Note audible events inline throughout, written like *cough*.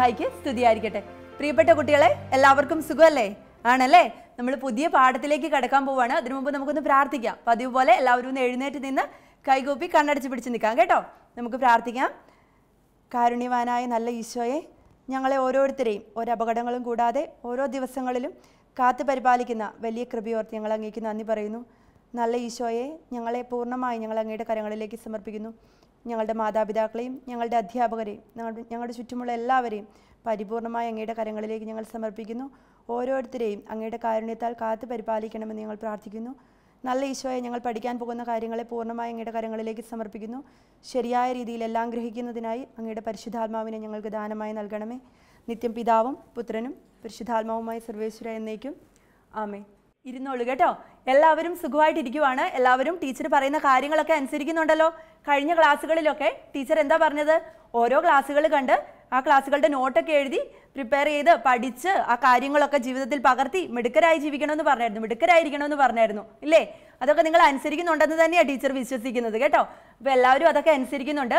ഈശോമിശിഹായിക്ക് സ്തുതിയായിരിക്കട്ടെ. പ്രിയപ്പെട്ട കുട്ടികളെ എല്ലാവർക്കും സുഖമല്ലേ? ആണല്ലേ? നമ്മൾ പുതിയ പാഠത്തിലേക്ക് കടക്കാൻ പോവാണ്. അതിനു മുമ്പ് നമുക്കൊന്ന് പ്രാർത്ഥിക്കാം. പതിവ് പോലെ എല്ലാവരും ഒന്ന് എഴുന്നേറ്റ് നിന്ന് കൈകൂപ്പി കണ്ണടച്ച് പിടിച്ച് നിൽക്കാം കേട്ടോ. നമുക്ക് പ്രാർത്ഥിക്കാം. കാരുണ്യവാനായ നല്ല ഈശോയെ ഞങ്ങളെ ഓരോരുത്തരെയും ഓരോ അപകടങ്ങളും കൂടാതെ ഓരോ ദിവസങ്ങളിലും കാത്തു പരിപാലിക്കുന്ന വലിയ കൃപയോർത്ത് ഞങ്ങൾ അങ്ങേക്ക് നന്ദി പറയുന്നു. നല്ല ഈശോയെ ഞങ്ങളെ പൂർണമായി ഞങ്ങൾ അങ്ങയുടെ കരങ്ങളിലേക്ക് സമർപ്പിക്കുന്നു. ഞങ്ങളുടെ മാതാപിതാക്കളെയും ഞങ്ങളുടെ അധ്യാപകരെയും ഞങ്ങളുടെ ഞങ്ങളുടെ ചുറ്റുമുള്ള എല്ലാവരെയും പരിപൂർണമായി അങ്ങയുടെ കരങ്ങളിലേക്ക് ഞങ്ങൾ സമർപ്പിക്കുന്നു. ഓരോരുത്തരെയും അങ്ങയുടെ കാരുണ്യത്താൽ കാത്തു പരിപാലിക്കണമെന്ന് ഞങ്ങൾ പ്രാർത്ഥിക്കുന്നു. നല്ല ഈശോയെ ഞങ്ങൾ പഠിക്കാൻ പോകുന്ന കാര്യങ്ങളെ പൂർണമായി അങ്ങയുടെ കരങ്ങളിലേക്ക് സമർപ്പിക്കുന്നു. ശരിയായ രീതിയിൽ എല്ലാം ഗ്രഹിക്കുന്നതിനായി അങ്ങയുടെ പരിശുദ്ധാത്മാവിനെ ഞങ്ങൾക്ക് ദാനമായി നൽകണമേ. നിത്യം പിതാവും പുത്രനും പരിശുദ്ധാത്മാവുമായി സർവേശ്വര എന്നേക്കും. ആമേ ഇരുന്നോളൂ കേട്ടോ. എല്ലാവരും സുഖമായിട്ടിരിക്കുവാണ്. എല്ലാവരും ടീച്ചർ പറയുന്ന കാര്യങ്ങളൊക്കെ അനുസരിക്കുന്നുണ്ടല്ലോ. കഴിഞ്ഞ ക്ലാസ്സുകളിലൊക്കെ ടീച്ചർ എന്താ പറഞ്ഞത്? ഓരോ ക്ലാസ്സുകൾ കണ്ട് ആ ക്ലാസ്സുകളുടെ നോട്ടൊക്കെ എഴുതി പ്രിപ്പയർ ചെയ്ത് പഠിച്ച് ആ കാര്യങ്ങളൊക്കെ ജീവിതത്തിൽ പകർത്തി മിടുക്കരായി ജീവിക്കണമെന്ന് പറഞ്ഞായിരുന്നു. മിടുക്കരായിരിക്കണമെന്ന് പറഞ്ഞായിരുന്നു. ഇല്ലേ? അതൊക്കെ നിങ്ങൾ അനുസരിക്കുന്നുണ്ടെന്ന് തന്നെയാണ് ടീച്ചർ വിശ്വസിക്കുന്നത് കേട്ടോ. അപ്പോൾ എല്ലാവരും അതൊക്കെ അനുസരിക്കുന്നുണ്ട്.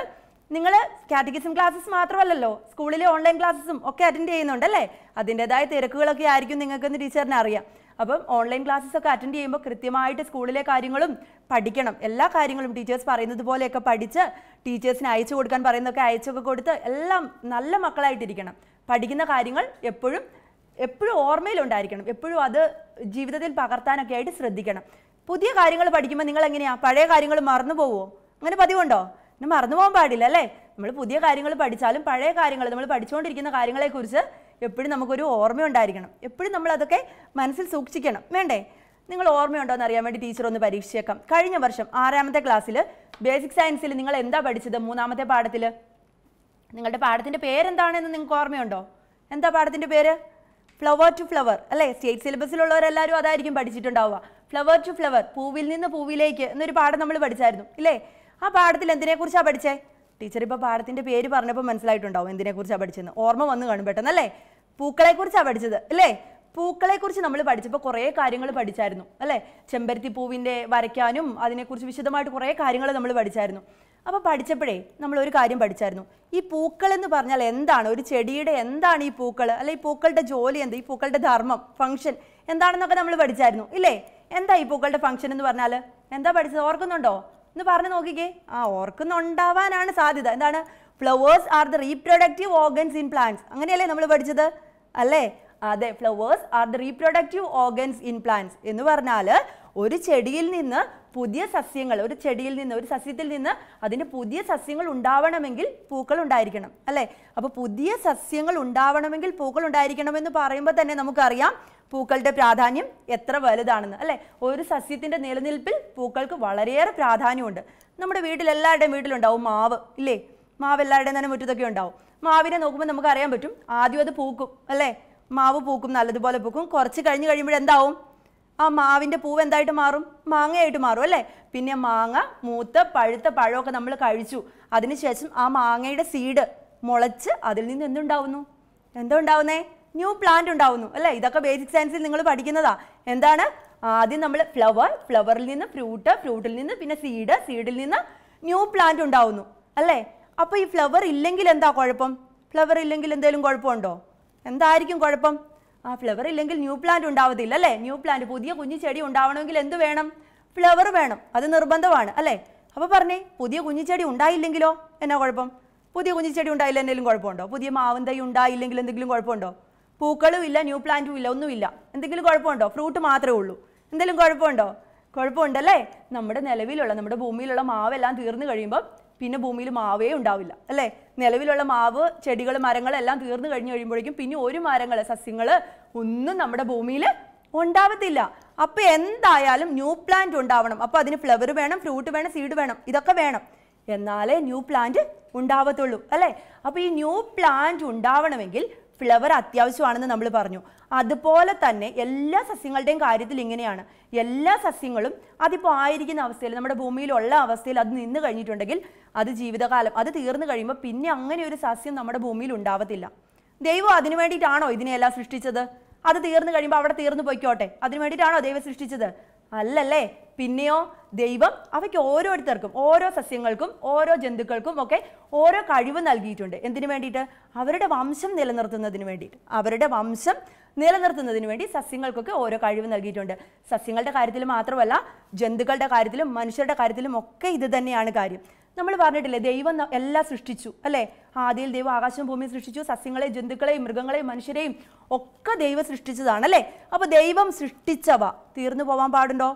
നിങ്ങൾ കാറ്റഗിസം ക്ലാസ്സസ് മാത്രമല്ലല്ലോ സ്കൂളിലെ ഓൺലൈൻ ക്ലാസ്സസും ഒക്കെ അറ്റൻഡ് ചെയ്യുന്നുണ്ടല്ലേ അതിന്റെതായ തിരക്കുകളൊക്കെ ആയിരിക്കും നിങ്ങൾക്കെന്ന് ടീച്ചറിനെ അറിയാം. അപ്പം ഓൺലൈൻ ക്ലാസ്സസ് ഒക്കെ അറ്റൻഡ് ചെയ്യുമ്പോൾ കൃത്യമായിട്ട് സ്കൂളിലെ കാര്യങ്ങളും പഠിക്കണം. എല്ലാ കാര്യങ്ങളും ടീച്ചേഴ്സ് പറയുന്നത് പോലെയൊക്കെ പഠിച്ച് ടീച്ചേഴ്സിന് അയച്ചു കൊടുക്കാൻ പറയുന്നതൊക്കെ അയച്ചൊക്കെ കൊടുത്ത് എല്ലാം നല്ല മക്കളായിട്ടിരിക്കണം. പഠിക്കുന്ന കാര്യങ്ങൾ എപ്പോഴും എപ്പോഴും ഓർമ്മയിലുണ്ടായിരിക്കണം. എപ്പോഴും അത് ജീവിതത്തിൽ പകർത്താനൊക്കെ ആയിട്ട് ശ്രദ്ധിക്കണം. പുതിയ കാര്യങ്ങൾ പഠിക്കുമ്പോൾ നിങ്ങൾ എങ്ങനെയാ പഴയ കാര്യങ്ങൾ മറന്നു പോവോ? അങ്ങനെ പതിവുണ്ടോ? മറന്നു പോകാൻ പാടില്ല അല്ലേ? നമ്മൾ പുതിയ കാര്യങ്ങൾ പഠിച്ചാലും പഴയ കാര്യങ്ങൾ നമ്മൾ പഠിച്ചുകൊണ്ടിരിക്കുന്ന കാര്യങ്ങളെക്കുറിച്ച് എപ്പോഴും നമുക്കൊരു ഓർമ്മയുണ്ടായിരിക്കണം. എപ്പോഴും നമ്മൾ അതൊക്കെ മനസ്സിൽ സൂക്ഷിക്കണം. വേണ്ടേ? നിങ്ങൾ ഓർമ്മയുണ്ടോ എന്ന് അറിയാൻ വേണ്ടി ടീച്ചർ ഒന്ന് പരീക്ഷിച്ചേക്കാം. കഴിഞ്ഞ വർഷം ആറാമത്തെ ക്ലാസ്സിൽ ബേസിക് സയൻസിൽ നിങ്ങൾ എന്താ പഠിച്ചത്? മൂന്നാമത്തെ പാഠത്തിൽ നിങ്ങളുടെ പാഠത്തിന്റെ പേരെന്താണെന്ന് നിങ്ങൾക്ക് ഓർമ്മയുണ്ടോ? എന്താ പാഠത്തിന്റെ പേര്? ഫ്ലവർ ടു ഫ്ലവർ അല്ലേ? സ്റ്റേറ്റ് സിലബസിലുള്ളവരെല്ലാവരും അതായിരിക്കും പഠിച്ചിട്ടുണ്ടാവുക. ഫ്ലവർ ടു ഫ്ലവർ പൂവിൽ നിന്ന് പൂവിലേക്ക് എന്നൊരു പാഠം നമ്മൾ പഠിച്ചായിരുന്നു. ഇല്ലേ? ആ പാഠത്തിൽ എന്തിനെക്കുറിച്ചാണ് പഠിച്ചേ? ടീച്ചർ ഇപ്പോൾ പാഠത്തിന്റെ പേര് പറഞ്ഞപ്പോൾ മനസ്സിലായിട്ടുണ്ടാവും എന്തിനെക്കുറിച്ചാണ് പഠിച്ചതെന്ന് ഓർമ്മ വന്നു കാണും പെട്ടെന്ന് അല്ലേ പൂക്കളെക്കുറിച്ചാണ് പഠിച്ചത് അല്ലേ? പൂക്കളെക്കുറിച്ച് നമ്മൾ പഠിച്ചപ്പോൾ കുറേ കാര്യങ്ങൾ പഠിച്ചായിരുന്നു അല്ലേ? ചെമ്പരത്തി പൂവിന്റെ വരയ്ക്കാനും അതിനെക്കുറിച്ച് വിശദമായിട്ട് കുറേ കാര്യങ്ങൾ നമ്മൾ പഠിച്ചായിരുന്നു. അപ്പോൾ പഠിച്ചപ്പോഴേ നമ്മൾ ഒരു കാര്യം പഠിച്ചായിരുന്നു. ഈ പൂക്കൾ എന്ന് പറഞ്ഞാൽ എന്താണ്? ഒരു ചെടിയുടെ എന്താണ് ഈ പൂക്കൾ അല്ലെ ഈ പൂക്കളുടെ ജോലി എന്ത്? ഈ പൂക്കളുടെ ധർമ്മം ഫംഗ്ഷൻ എന്താണെന്നൊക്കെ നമ്മൾ പഠിച്ചായിരുന്നു ഇല്ലേ? എന്താ ഈ പൂക്കളുടെ ഫംഗ്ഷൻ എന്ന് പറഞ്ഞാൽ എന്താ പഠിച്ചത്? ഓർക്കുന്നുണ്ടോ? എന്ന് പറഞ്ഞു നോക്കിക്കേ. ആ ഓർക്കുന്നുണ്ടാവാനാണ് സാധ്യത. എന്താണ്? Flowers are the reproductive organs in plants അങ്ങനെയല്ലേ നമ്മൾ പഠിച്ചത്? അല്ലേ? അതെ flowers are the reproductive organs in plants എന്ന് പറഞ്ഞാൽ ഒരു ചെടിയിൽ നിന്ന് പുതിയ സസ്യങ്ങൾ ഒരു ചെടിയിൽ നിന്ന് ഒരു സസ്യത്തിൽ നിന്ന് അതിന് പുതിയ സസ്യങ്ങൾ ഉണ്ടാവണമെങ്കിൽ പൂക്കൾ ഉണ്ടായിരിക്കണം അല്ലേ? അപ്പോൾ പുതിയ സസ്യങ്ങൾ ഉണ്ടാവണമെങ്കിൽ പൂക്കൾ ഉണ്ടായിരിക്കണം എന്ന് പറയുമ്പോൾ തന്നെ നമുക്കറിയാം പൂക്കളുടെ പ്രാധാന്യം എത്ര വലുതാണെന്ന് അല്ലേ? ഒരു സസ്യത്തിന്റെ നിലനിൽപ്പിൽ പൂക്കൾക്ക് വളരെയേറെ പ്രാധാന്യമുണ്ട്. നമ്മുടെ വീട്ടിൽ എല്ലാവരുടെയും വീട്ടിലുണ്ടാവും മാവ് ഇല്ലേ? മാവ് എല്ലാവരുടെയും തന്നെ മുറ്റത്തൊക്കെ ഉണ്ടാവും. മാവിനെ നോക്കുമ്പോൾ നമുക്ക് അറിയാൻ പറ്റും. ആദ്യം അത് പൂക്കും അല്ലേ? മാവ് പൂക്കും നല്ലതുപോലെ പൂക്കും. കുറച്ച് കഴിഞ്ഞ് കഴിയുമ്പോൾ എന്താവും? ആ മാവിന്റെ പൂവ് എന്തായിട്ട് മാറും? മാങ്ങയായിട്ട് മാറും അല്ലേ? പിന്നെ മാങ്ങ മൂത്ത പഴുത്ത പഴമൊക്കെ നമ്മൾ കഴിച്ചു. അതിനുശേഷം ആ മാങ്ങയുടെ സീഡ് മുളച്ച് അതിൽ നിന്ന് എന്തുണ്ടാവുന്നു? എന്താ ഉണ്ടാവുന്നേ? ന്യൂ പ്ലാന്റ് ഉണ്ടാവുന്നു അല്ലേ? ഇതൊക്കെ ബേസിക് സയൻസിൽ നിങ്ങൾ പഠിക്കുന്നതാ. എന്താണ്? ആദ്യം നമ്മൾ ഫ്ലവർ ഫ്ലവറിൽ നിന്ന് ഫ്രൂട്ട് ഫ്രൂട്ടിൽ നിന്ന് പിന്നെ സീഡ് സീഡിൽ നിന്ന് ന്യൂ പ്ലാന്റ് ഉണ്ടാവുന്നു അല്ലേ? അപ്പോൾ ഈ ഫ്ലവർ ഇല്ലെങ്കിൽ എന്താ കുഴപ്പം? ഫ്ലവർ ഇല്ലെങ്കിൽ എന്തെങ്കിലും കുഴപ്പമുണ്ടോ? എന്തായിരിക്കും കുഴപ്പം? ആ ഫ്ലവർ ഇല്ലെങ്കിൽ ന്യൂ പ്ലാന്റ് ഉണ്ടാവത്തില്ല അല്ലേ? ന്യൂ പ്ലാന്റ് പുതിയ കുഞ്ഞു ചെടി ഉണ്ടാവണമെങ്കിൽ എന്ത് വേണം? ഫ്ലവർ വേണം. അത് നിർബന്ധമാണ് അല്ലേ? അപ്പോൾ പറഞ്ഞേ പുതിയ കുഞ്ഞു ചെടി ഉണ്ടായില്ലെങ്കിലോ? എന്നാ കുഴപ്പം? പുതിയ കുഞ്ഞു ചെടി ഉണ്ടായില്ല എന്തെങ്കിലും കുഴപ്പമുണ്ടോ? പുതിയ മാവും തൈ ഉണ്ടായില്ലെങ്കിൽ എന്തെങ്കിലും കുഴപ്പമുണ്ടോ? പൂക്കളും ഇല്ല ന്യൂ പ്ലാന്റും ഇല്ല ഒന്നുമില്ല. എന്തെങ്കിലും കുഴപ്പമുണ്ടോ? ഫ്രൂട്ട് മാത്രമേ ഉള്ളൂ. എന്തെങ്കിലും കുഴപ്പമുണ്ടോ? കുഴപ്പമുണ്ടല്ലേ നമ്മുടെ നിലവിലുള്ള നമ്മുടെ ഭൂമിയിലുള്ള മാവെല്ലാം തീർന്നു കഴിയുമ്പോൾ പിന്നെ ഭൂമിയിൽ മാവേ ഉണ്ടാവില്ല അല്ലേ? നിലവിലുള്ള മാവ് ചെടികൾ മരങ്ങൾ എല്ലാം തീർന്നു കഴിഞ്ഞു കഴിയുമ്പോഴേക്കും പിന്നെ ഒരു മരങ്ങൾ സസ്യങ്ങൾ ഒന്നും നമ്മുടെ ഭൂമിയിൽ ഉണ്ടാവത്തില്ല. അപ്പോൾ എന്തായാലും ന്യൂ പ്ലാന്റ് ഉണ്ടാവണം. അപ്പോൾ അതിന് ഫ്ലവർ വേണം ഫ്രൂട്ട് വേണം സീഡ് വേണം ഇതൊക്കെ വേണം. എന്നാലേ ന്യൂ പ്ലാന്റ് ഉണ്ടാവത്തുള്ളൂ അല്ലേ? അപ്പോൾ ഈ ന്യൂ പ്ലാന്റ് ഉണ്ടാവണമെങ്കിൽ ഫ്ലവർ അത്യാവശ്യമാണെന്ന് നമ്മൾ പറഞ്ഞു. അതുപോലെ തന്നെ എല്ലാ സസ്യങ്ങളുടെയും കാര്യത്തിൽ ഇങ്ങനെയാണ്. എല്ലാ സസ്യങ്ങളും അതിപ്പോൾ ആയിരിക്കുന്ന അവസ്ഥയിൽ നമ്മുടെ ഭൂമിയിലുള്ള അവസ്ഥയിൽ അത് നിന്ന് കഴിഞ്ഞിട്ടുണ്ടെങ്കിൽ അത് ജീവിതകാലം അത് തീർന്നു കഴിയുമ്പോൾ പിന്നെ അങ്ങനെ ഒരു സസ്യം നമ്മുടെ ഭൂമിയിൽ ഉണ്ടാവത്തില്ല. ദൈവം അതിനു വേണ്ടിയിട്ടാണോ ഇതിനെയെല്ലാം സൃഷ്ടിച്ചത്? അത് തീർന്നു കഴിയുമ്പോൾ അവിടെ തീർന്നു പോയിക്കോട്ടെ. അതിനു വേണ്ടിയിട്ടാണോ ദൈവം സൃഷ്ടിച്ചത്? അല്ലല്ലേ? പിന്നെയോ ദൈവം അവയ്ക്ക് ഓരോരുത്തർക്കും ഓരോ സസ്യങ്ങൾക്കും ഓരോ ജന്തുക്കൾക്കും ഒക്കെ ഓരോ കഴിവ് നൽകിയിട്ടുണ്ട്. എന്തിനു വേണ്ടിയിട്ട്? അവരുടെ വംശം നിലനിർത്തുന്നതിന് വേണ്ടിയിട്ട്. അവരുടെ വംശം നിലനിർത്തുന്നതിന് വേണ്ടി സസ്യങ്ങൾക്കൊക്കെ ഓരോ കഴിവ് നൽകിയിട്ടുണ്ട്. സസ്യങ്ങളുടെ കാര്യത്തിൽ മാത്രമല്ല ജന്തുക്കളുടെ കാര്യത്തിലും മനുഷ്യരുടെ കാര്യത്തിലും ഒക്കെ ഇത് തന്നെയാണ് കാര്യം. നമ്മൾ പറഞ്ഞിട്ടില്ലേ ദൈവം എല്ലാം സൃഷ്ടിച്ചു അല്ലേ? ആദ്യയിൽ ദൈവം ആകാശം ഭൂമിയും സൃഷ്ടിച്ചു സസ്യങ്ങളെ ജന്തുക്കളെയും മൃഗങ്ങളെയും മനുഷ്യരെയും ഒക്കെ ദൈവം സൃഷ്ടിച്ചതാണ് അല്ലേ? അപ്പൊ ദൈവം സൃഷ്ടിച്ചവ തീർന്നു പോവാൻ പാടുണ്ടോ?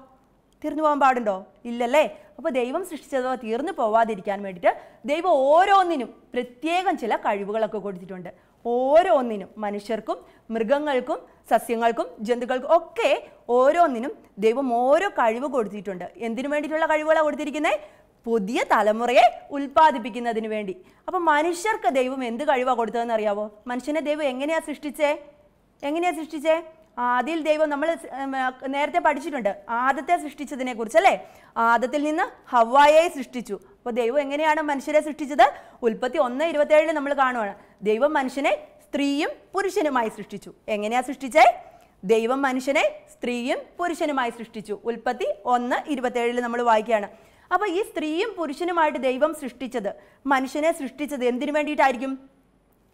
തീർന്നു പോകാൻ പാടുണ്ടോ? ഇല്ലല്ലേ? അപ്പോൾ ദൈവം സൃഷ്ടിച്ചതോ തീർന്നു പോവാതിരിക്കാൻ വേണ്ടിയിട്ട് ദൈവം ഓരോന്നിനും പ്രത്യേകം ചില കഴിവുകളൊക്കെ കൊടുത്തിട്ടുണ്ട്. ഓരോന്നിനും മനുഷ്യർക്കും മൃഗങ്ങൾക്കും സസ്യങ്ങൾക്കും ജന്തുക്കൾക്കും ഒക്കെ ഓരോന്നിനും ദൈവം ഓരോ കഴിവ് കൊടുത്തിട്ടുണ്ട്. എന്തിനു വേണ്ടിയിട്ടുള്ള കഴിവുകളാണ് കൊടുത്തിരിക്കുന്നത് പുതിയ തലമുറയെ ഉൽപ്പാദിപ്പിക്കുന്നതിന് വേണ്ടി. അപ്പം മനുഷ്യർക്ക് ദൈവം എന്ത് കഴിവാണ് കൊടുത്തതെന്ന് അറിയാവോ മനുഷ്യനെ ദൈവം എങ്ങനെയാ സൃഷ്ടിച്ചേ? എങ്ങനെയാ സൃഷ്ടിച്ചേ? ആദ്യ ദൈവം നമ്മൾ നേരത്തെ പഠിച്ചിട്ടുണ്ട്. ആദത്തെ സൃഷ്ടിച്ചതിനെ കുറിച്ച് അല്ലേ? ആദത്തിൽ നിന്ന് ഹവായെ സൃഷ്ടിച്ചു. അപ്പോൾ ദൈവം എങ്ങനെയാണ് മനുഷ്യരെ സൃഷ്ടിച്ചത്? ഉൽപ്പത്തി ഒന്ന് ഇരുപത്തേഴിൽ നമ്മൾ കാണുവാണ്. ദൈവം മനുഷ്യനെ സ്ത്രീയും പുരുഷനുമായി സൃഷ്ടിച്ചു. എങ്ങനെയാ സൃഷ്ടിച്ചേ? ദൈവം മനുഷ്യനെ സ്ത്രീയും പുരുഷനുമായി സൃഷ്ടിച്ചു. ഉൽപ്പത്തി ഒന്ന് ഇരുപത്തേഴിൽ നമ്മൾ വായിക്കുകയാണ്. അപ്പോൾ ഈ സ്ത്രീയും പുരുഷനുമായിട്ട് ദൈവം സൃഷ്ടിച്ചത്. മനുഷ്യനെ സൃഷ്ടിച്ചത് എന്തിനു വേണ്ടിയിട്ടായിരിക്കും?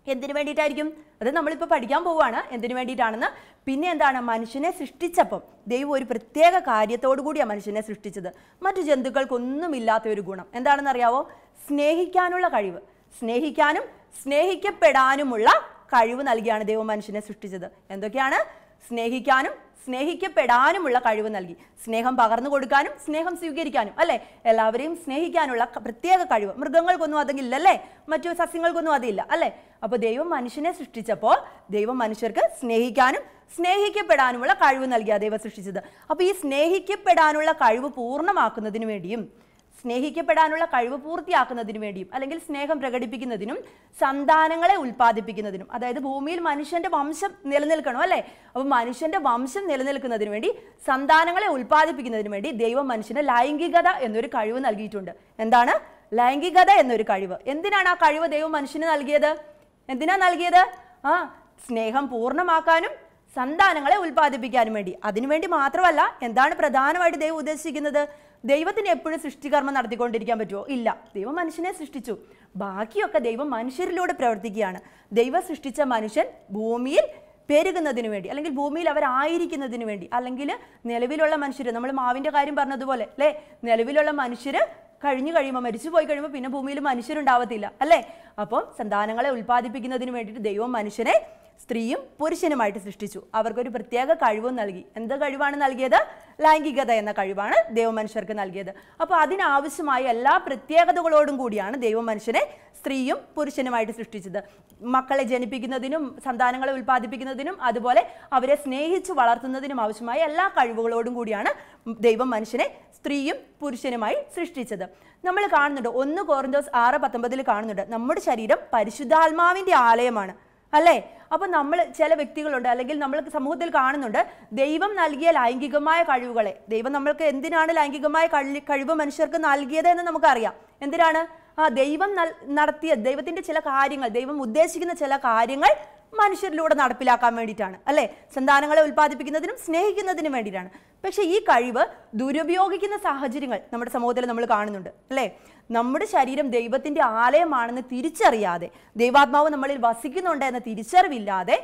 എന്തിനു വേണ്ടിയിട്ടായിരിക്കും? അത് നമ്മളിപ്പോൾ പഠിക്കാൻ പോവുകയാണ്. എന്തിനു വേണ്ടിയിട്ടാണെന്ന്? പിന്നെ എന്താണ്? മനുഷ്യനെ സൃഷ്ടിച്ചപ്പം ദൈവം ഒരു പ്രത്യേക കാര്യത്തോടു കൂടിയാണ് മനുഷ്യനെ സൃഷ്ടിച്ചത്. മറ്റു ജന്തുക്കൾക്കൊന്നുമില്ലാത്ത ഒരു ഗുണം. എന്താണെന്ന് അറിയാവോ? സ്നേഹിക്കാനുള്ള കഴിവ്. സ്നേഹിക്കാനും സ്നേഹിക്കപ്പെടാനുമുള്ള കഴിവ് നൽകിയാണ് ദൈവം മനുഷ്യനെ സൃഷ്ടിച്ചത്. എന്തൊക്കെയാണ്? സ്നേഹിക്കാനും സ്നേഹിക്കപ്പെടാനുമുള്ള കഴിവ് നൽകി. സ്നേഹം പകർന്നു കൊടുക്കാനും സ്നേഹം സ്വീകരിക്കാനും അല്ലേ? എല്ലാവരെയും സ്നേഹിക്കാനുള്ള പ്രത്യേക കഴിവ്. മൃഗങ്ങൾക്കൊന്നും അതില്ലല്ലേ മറ്റു സസ്യങ്ങൾക്കൊന്നും അതില്ല അല്ലേ? അപ്പോൾ ദൈവം മനുഷ്യനെ സൃഷ്ടിച്ചപ്പോൾ ദൈവം മനുഷ്യർക്ക് സ്നേഹിക്കാനും സ്നേഹിക്കപ്പെടാനുമുള്ള കഴിവ് നൽകിയ ദൈവം സൃഷ്ടിച്ചത്. അപ്പോൾ ഈ സ്നേഹിക്കപ്പെടാനുള്ള കഴിവ് പൂർണമാക്കുന്നതിന് വേണ്ടിയും സ്നേഹിക്കപ്പെടാനുള്ള കഴിവ് പൂർത്തിയാക്കുന്നതിനു വേണ്ടിയും അല്ലെങ്കിൽ സ്നേഹം പ്രകടിപ്പിക്കുന്നതിനും സന്താനങ്ങളെ ഉൽപ്പാദിപ്പിക്കുന്നതിനും അതായത് ഭൂമിയിൽ മനുഷ്യന്റെ വംശം നിലനിൽക്കണം അല്ലേ? അപ്പോൾ മനുഷ്യന്റെ വംശം നിലനിൽക്കുന്നതിന് വേണ്ടി സന്താനങ്ങളെ ഉൽപ്പാദിപ്പിക്കുന്നതിന് വേണ്ടി ദൈവം മനുഷ്യന് ലൈംഗികത എന്നൊരു കഴിവ് നൽകിയിട്ടുണ്ട്. എന്താണ്? ലൈംഗികത എന്നൊരു കഴിവ്. എന്തിനാണ് ആ കഴിവ് ദൈവം മനുഷ്യന് നൽകിയത്? എന്തിനാ നൽകിയത്? ആ സ്നേഹം പൂർണമാക്കാനും സന്താനങ്ങളെ ഉൽപ്പാദിപ്പിക്കാനും വേണ്ടി. അതിനുവേണ്ടി മാത്രമല്ല എന്താണ് പ്രധാനമായിട്ട് ദൈവം ഉദ്ദേശിക്കുന്നത്? ദൈവത്തിന് എപ്പോഴും സൃഷ്ടികർമ്മം നടത്തിക്കൊണ്ടിരിക്കാൻ പറ്റുമോ? ഇല്ല. ദൈവം മനുഷ്യനെ സൃഷ്ടിച്ചു. ബാക്കിയൊക്കെ ദൈവം മനുഷ്യരിലൂടെ പ്രവർത്തിക്കുകയാണ്. ദൈവം സൃഷ്ടിച്ച മനുഷ്യൻ ഭൂമിയിൽ പെരുകുന്നതിന് വേണ്ടി അല്ലെങ്കിൽ ഭൂമിയിൽ അവരായിരിക്കുന്നതിന് വേണ്ടി അല്ലെങ്കിൽ നിലവിലുള്ള മനുഷ്യർ നമ്മൾ മാവിന്റെ കാര്യം പറഞ്ഞതുപോലെ അല്ലേ? നിലവിലുള്ള മനുഷ്യർ കഴിഞ്ഞു കഴിയുമ്പോൾ മരിച്ചു പോയി കഴിയുമ്പോൾ പിന്നെ ഭൂമിയിൽ മനുഷ്യരുണ്ടാവത്തില്ല അല്ലേ? അപ്പം സന്താനങ്ങളെ ഉൽപ്പാദിപ്പിക്കുന്നതിന് വേണ്ടിയിട്ട് ദൈവം മനുഷ്യനെ സ്ത്രീയും പുരുഷനുമായിട്ട് സൃഷ്ടിച്ചു. അവർക്കൊരു പ്രത്യേക കഴിവും നൽകി. എന്ത് കഴിവാണ് നൽകിയത്? ലൈംഗികത എന്ന കഴിവാണ് ദൈവമനുഷ്യർക്ക് നൽകിയത്. അപ്പോൾ അതിനാവശ്യമായ എല്ലാ പ്രത്യേകതകളോടും കൂടിയാണ് ദൈവമനുഷ്യനെ സ്ത്രീയും പുരുഷനുമായിട്ട് സൃഷ്ടിച്ചത്. മക്കളെ ജനിപ്പിക്കുന്നതിനും സന്താനങ്ങളെ ഉൽപ്പാദിപ്പിക്കുന്നതിനും അതുപോലെ അവരെ സ്നേഹിച്ച് വളർത്തുന്നതിനും ആവശ്യമായ എല്ലാ കഴിവുകളോടും കൂടിയാണ് ദൈവം മനുഷ്യനെ സ്ത്രീയും പുരുഷനുമായി സൃഷ്ടിച്ചത്. നമ്മൾ കാണുന്നുണ്ട് ഒന്ന് കോറിന്തോസ് ആറ് പത്തൊമ്പതിൽ കാണുന്നുണ്ട് നമ്മുടെ ശരീരം പരിശുദ്ധാത്മാവിന്റെ ആലയമാണ്. അല്ലേ? അപ്പം നമ്മൾ ചില വ്യക്തികളുണ്ട് അല്ലെങ്കിൽ നമ്മൾ സമൂഹത്തിൽ കാണുന്നുണ്ട് ദൈവം നൽകിയ ലൈംഗികമായ കഴിവുകളെ. ദൈവം നമ്മൾക്ക് എന്തിനാണ് ലൈംഗികമായ കഴിവ് മനുഷ്യർക്ക് നൽകിയത് എന്ന് നമുക്കറിയാം. എന്തിനാണ്? ആ ദൈവം നടത്തിയ ദൈവത്തിന്റെ ചില കാര്യങ്ങൾ ദൈവം ഉദ്ദേശിക്കുന്ന ചില കാര്യങ്ങൾ മനുഷ്യരിലൂടെ നടപ്പിലാക്കാൻ വേണ്ടിയിട്ടാണ് അല്ലേ? സന്താനങ്ങളെ ഉൽപ്പാദിപ്പിക്കുന്നതിനും സ്നേഹിക്കുന്നതിനും വേണ്ടിയിട്ടാണ്. പക്ഷേ ഈ കഴിവ് ദുരുപയോഗിക്കുന്ന സാഹചര്യങ്ങൾ നമ്മുടെ സമൂഹത്തിൽ നമ്മൾ കാണുന്നുണ്ട് അല്ലേ? നമ്മുടെ ശരീരം ദൈവത്തിന്റെ ആലയമാണെന്ന് തിരിച്ചറിയാതെ ദൈവാത്മാവ് നമ്മളിൽ വസിക്കുന്നുണ്ട് എന്ന തിരിച്ചറിവില്ലാതെ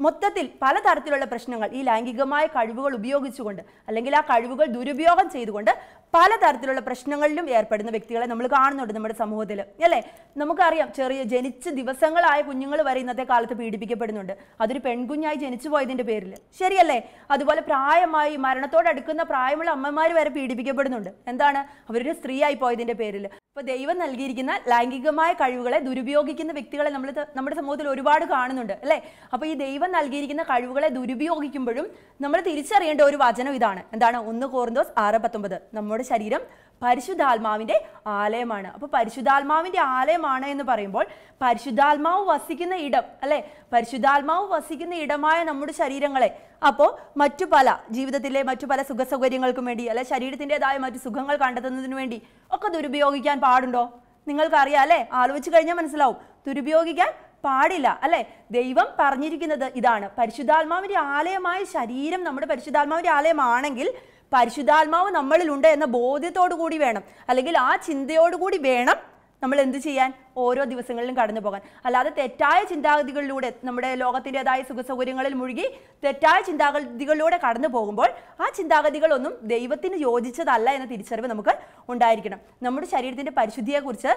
മൊത്തത്തിൽ പലതരത്തിലുള്ള പ്രശ്നങ്ങൾ ഈ ലൈംഗികമായ കഴിവുകൾ ഉപയോഗിച്ചുകൊണ്ട് അല്ലെങ്കിൽ ആ കഴിവുകൾ ദുരുപയോഗം ചെയ്തുകൊണ്ട് പലതരത്തിലുള്ള പ്രശ്നങ്ങളിലും ഏർപ്പെടുന്ന വ്യക്തികളെ നമ്മൾ കാണുന്നുണ്ട് നമ്മുടെ സമൂഹത്തിൽ. അല്ലേ? നമുക്കറിയാം ചെറിയ ജനിച്ച ദിവസങ്ങളായ കുഞ്ഞുങ്ങൾ വരെ ഇന്നത്തെ കാലത്ത് പീഡിപ്പിക്കപ്പെടുന്നുണ്ട്. അതൊരു പെൺകുഞ്ഞായി ജനിച്ചു പോയതിന്റെ പേരിൽ ശരിയല്ലേ? അതുപോലെ പ്രായമായി മരണത്തോടടുക്കുന്ന പ്രായമുള്ള അമ്മമാർ വരെ പീഡിപ്പിക്കപ്പെടുന്നുണ്ട്. എന്താണ്? അവരൊരു സ്ത്രീയായി പോയതിന്റെ പേരിൽ അപ്പോൾ ദൈവം നൽകിയിരിക്കുന്ന ലൈംഗികമായ കഴിവുകളെ ദുരുപയോഗിക്കുന്ന വ്യക്തികളെ നമ്മൾ നമ്മുടെ സമൂഹത്തിൽ ഒരുപാട് കാണുന്നുണ്ട് അല്ലേ? അപ്പോൾ ഈ ദൈവം നൽകിയിരിക്കുന്ന കഴിവുകളെ ദുരുപയോഗിക്കുമ്പോഴും നമ്മൾ തിരിച്ചറിയേണ്ട ഒരു വചനം ഇതാണ്. എന്താണ്? ഒന്ന് കോറിന്തോസ് ആറ് പത്തൊമ്പത്. നമ്മുടെ ശരീരം പരിശുദ്ധാത്മാവിന്റെ ആലയമാണ്. അപ്പോൾ പരിശുദ്ധാത്മാവിന്റെ ആലയമാണ് എന്ന് പറയുമ്പോൾ പരിശുദ്ധാത്മാവ് വസിക്കുന്ന ഇടം അല്ലേ? പരിശുദ്ധാത്മാവ് വസിക്കുന്ന ഇടമായ നമ്മുടെ ശരീരങ്ങളെ. അപ്പോൾ മറ്റു പല ജീവിതത്തിലെ മറ്റു പല സുഖ സൗകര്യങ്ങൾക്കും വേണ്ടി അല്ലെ? ശരീരത്തിന്റെതായ മറ്റു സുഖങ്ങൾ കണ്ടെത്തുന്നതിന് വേണ്ടി ഒക്കെ ദുരുപയോഗിക്കാൻ പാടുണ്ടോ? നിങ്ങൾക്കറിയാം അല്ലേ? ആലോചിച്ച് കഴിഞ്ഞാൽ മനസ്സിലാവും. ദുരുപയോഗിക്കാൻ പാടില്ല അല്ലെ? ദൈവം പറഞ്ഞിരിക്കുന്നത് ഇതാണ്. പരിശുദ്ധാത്മാവിന്റെ ആലയമായ ശരീരം നമ്മുടെ പരിശുദ്ധാത്മാവിന്റെ ആലയമാണെങ്കിൽ പരിശുദ്ധാത്മാവ് നമ്മളിലുണ്ട് എന്ന ബോധ്യത്തോടു കൂടി വേണം. അല്ലെങ്കിൽ ആ ചിന്തയോടു കൂടി വേണം നമ്മൾ എന്ത് ചെയ്യാൻ? ഓരോ ദിവസങ്ങളിലും കടന്നു പോകാൻ. അല്ലാതെ തെറ്റായ ചിന്താഗതികളിലൂടെ നമ്മുടെ ലോകത്തിന്റെതായ സുഖസൗകര്യങ്ങളിൽ മുഴുകി തെറ്റായ ചിന്താഗതികളിലൂടെ കടന്നു പോകുമ്പോൾ ആ ചിന്താഗതികളൊന്നും ദൈവത്തിന് യോജിച്ചതല്ല എന്ന തിരിച്ചറിവ് നമുക്ക് ഉണ്ടായിരിക്കണം. നമ്മുടെ ശരീരത്തിന്റെ പരിശുദ്ധിയെക്കുറിച്ച്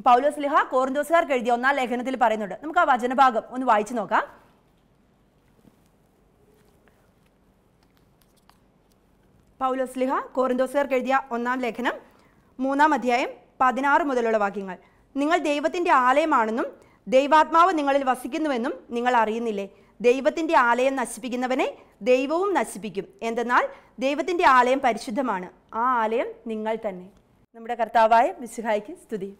പൗലോസ്ലിഹ കോറിന്തോസുകാർക്ക് എഴുതിയ ഒന്നാം ലേഖനത്തിൽ പറയുന്നുണ്ട്. നമുക്ക് ആ വചനഭാഗം ഒന്ന് വായിച്ചു നോക്കാം. പൗലോസ് ലിഹ കോറിന്തോസുകാർക്ക് എഴുതിയ ഒന്നാം ലേഖനം മൂന്നാം അധ്യായം പതിനാറ് മുതലുള്ള വാക്യങ്ങൾ. നിങ്ങൾ ദൈവത്തിന്റെ ആലയമാണെന്നും ദൈവാത്മാവ് നിങ്ങളിൽ വസിക്കുന്നുവെന്നും നിങ്ങൾ അറിയുന്നില്ലേ? ദൈവത്തിന്റെ ആലയം നശിപ്പിക്കുന്നവനെ ദൈവവും നശിപ്പിക്കും. എന്തെന്നാൽ ദൈവത്തിന്റെ ആലയം പരിശുദ്ധമാണ്. ആ ആലയം നിങ്ങൾ തന്നെ. നമ്മുടെ കർത്താവായ വിശുഹായിക്ക് സ്തുതി.